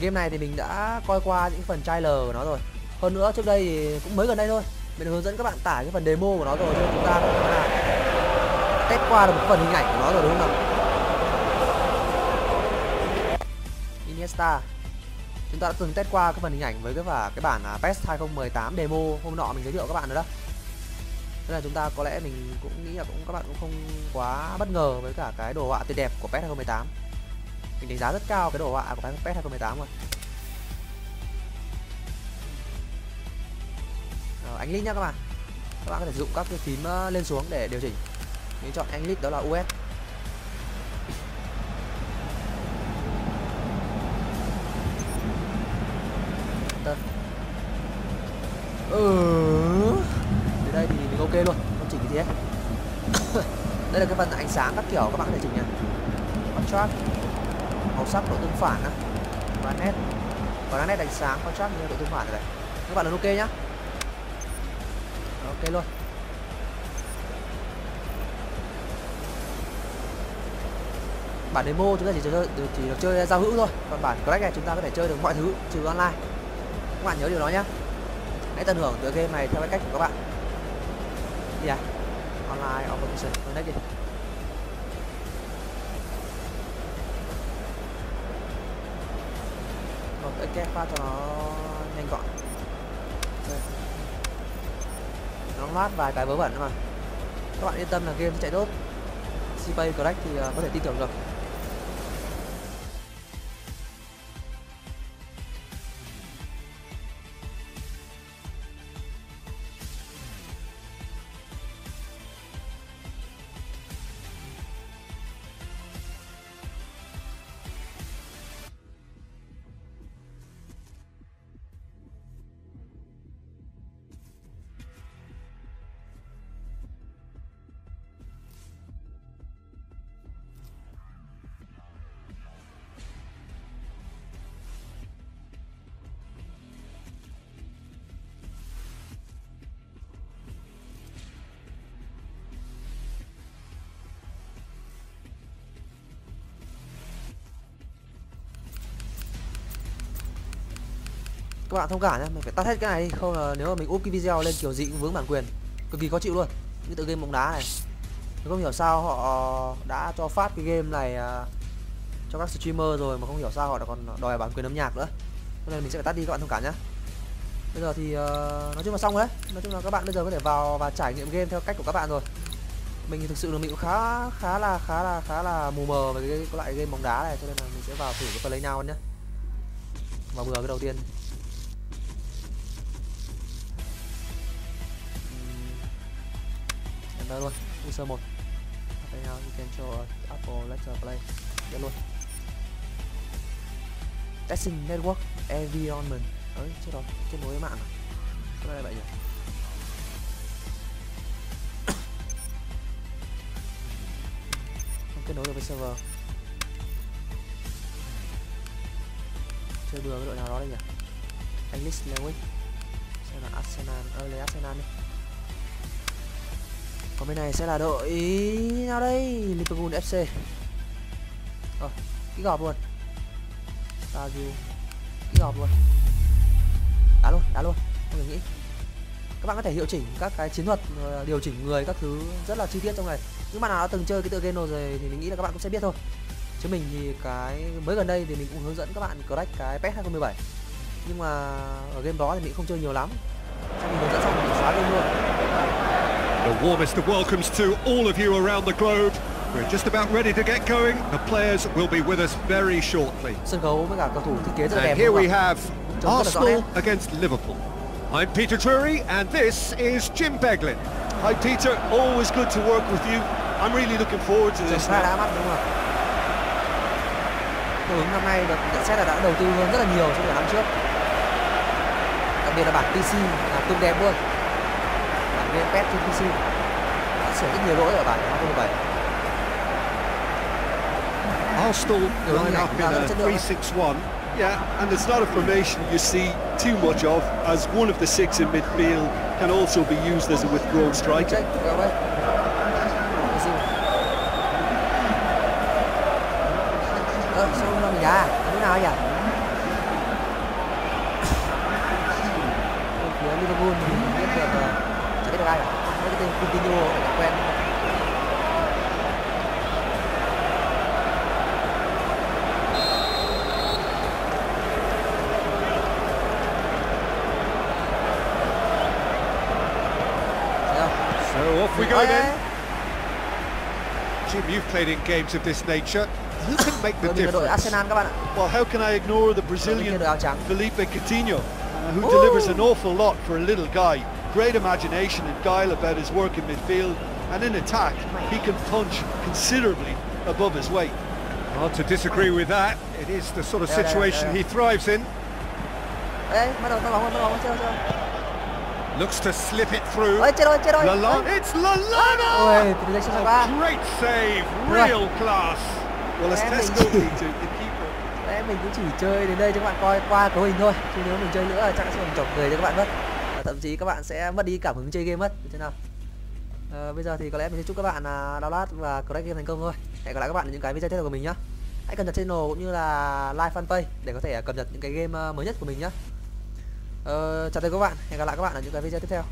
game này thì mình đã coi qua những phần trailer của nó rồi. Hơn nữa, trước đây thì cũng mới gần đây thôi. Mình hướng dẫn các bạn tải cái phần demo của nó rồi nên chúng ta cũng là test qua được một phần hình ảnh của nó rồi, đúng không nào? Iniesta. Chúng ta đã từng test qua cái phần hình ảnh với cái và cái bản à, PES 2018 demo hôm nọ mình giới thiệu các bạn rồi đó. Nên là chúng ta có lẽ mình cũng nghĩ là cũng, các bạn cũng không quá bất ngờ với cả cái đồ họa tuyệt đẹp của PES 2018 mình đánh giá rất cao cái đồ họa của PES 2018 rồi. Rồi, anh lít nhá các bạn. Các bạn có thể sử dụng các cái phím ờ, lên xuống để điều chỉnh. Mình chọn anh lít đó là US ừ. Thì đây thì mình ok luôn không chỉnh cái gì hết. Đây là cái phần ánh sáng các kiểu các bạn có thể chỉnh nha contrast màu sắc độ tương phản á. Và nét và nét đánh sáng contrast như độ tương phản này các bạn là ok nhá. Ok luôn. Bản demo chúng ta chỉ chơi, chỉ được chơi giao hữu thôi. Còn bản crack này chúng ta có thể chơi được mọi thứ, trừ online. Các bạn nhớ điều đó nhé hãy tận hưởng từ game này theo cái cách của các bạn. Gì à. Online operation. Connect đi. Kép pha cho nó nhanh gọn. Nó mát vài cái vớ vẩn mà. Các bạn yên tâm là game chạy tốt CPA Crack thì ờ, có thể tin tưởng được. Các bạn thông cảm nhé mình phải tắt hết cái này đi không là nếu mà mình úp cái video lên kiểu gì cũng vướng bản quyền cực kỳ khó chịu luôn. Như tự game bóng đá này. Mình không hiểu sao họ đã cho phát cái game này à, cho các streamer rồi mà không hiểu sao họ đã còn đòi bản quyền âm nhạc nữa. Cho nên mình sẽ phải tắt đi các bạn thông cảm nhé bây giờ thì uh, nói chung là xong đấy. Nói chung là các bạn bây giờ có thể vào và trải nghiệm game theo cách của các bạn rồi. Mình thì thực sự là mình cũng khá khá là khá là khá là mù mờ về cái, cái loại game bóng đá này cho nên là mình sẽ vào thử cái play nhau nhé vào vừa cái đầu tiên. Enter luôn. User 1 okay, now you can show Apple letter play. Get luôn. Testing network environment. Đấy, chết rồi. Kết nối với mạng à? sao lại vậy nhỉ? Không kết nối được với server. Chơi bừa với đội nào đó đây nhỉ? English language. Xem là Arsenal. Ơi lấy Arsenal đi còn bên này sẽ là đội nào đây? Liverpool FC ờ cái gọp luôn. Stadio cái gọp luôn. Đá luôn đá luôn. Không phải nghĩ. Các bạn có thể hiệu chỉnh các cái chiến thuật ờ, điều chỉnh người các thứ rất là chi tiết trong này những bạn nào đã từng chơi cái tựa game rồi thì mình nghĩ là các bạn cũng sẽ biết thôi. Chứ mình thì cái, mới gần đây thì mình cũng hướng dẫn các bạn crack cái PES 2017 nhưng mà ở game đó thì mình không chơi nhiều lắm. Cho mình hướng dẫn xong mình xóa game luôn. The warmest of welcomes to all of you around the globe. We're just about ready to get going. The players will be with us very shortly. And here we have Arsenal against Liverpool. I'm Peter Drury and this is Jim Beglin. Hi Peter, always good to work with you. I'm really looking forward to this now. ứng năm nay nhận xét là đã đầu tư hơn rất là nhiều so với năm trước. Đặc biệt là là tương đẹp luôn game test trên PC đã sửa rất nhiều lỗi ở bản Arsenal line up in a 3-6-1 yeah and it's not a formation you see too much of as one of the six in midfield can also be used as a withdrawn striker chả biết được ai cả mấy cái tên Coutinho phải là quen Thấy không? So off we go Ôi, then. Jim, you've played in games of this nature. Who can make the Đội mình là đội difference? Arsenal các bạn ạ Well, how can I ignore the Brazilian là đội áo trắng Felipe Coutinho, uh, who Ooh. delivers an awful lot for a little guy. Great imagination and guile about his work in midfield, and in attack, he can punch considerably above his weight. Hard to disagree with that. It is the sort of Yeah, yeah, situation he thrives in. Đấy, bắt đầu bắt bóng, bắt bóng, chơi rồi, chơi rồi. Looks to slip it through. Ôi, chết rồi, chết rồi. Lallana. It's Lallana! Ôi, từ đây sang qua. Great save, real class. Well, as And Tesco they- to the keeper. Đấy, mình cũng chỉ chơi đến đây cho các bạn coi qua cấu hình thôi Chứ nếu mình chơi nữa chắc sẽ làm chọc cười cho các bạn mất Và thậm chí các bạn sẽ mất đi cảm hứng chơi game mất thế nào? À, Bây giờ thì có lẽ mình sẽ chúc các bạn là download và crack game thành công thôi. Hẹn gặp lại các bạn ở những cái video tiếp theo của mình nhé Hãy cập nhật channel cũng như là like fanpage để có thể cập nhật những cái game ờ, mới nhất của mình nhé ờ, Chào tạm biệt các bạn, hẹn gặp lại các bạn ở những cái video tiếp theo.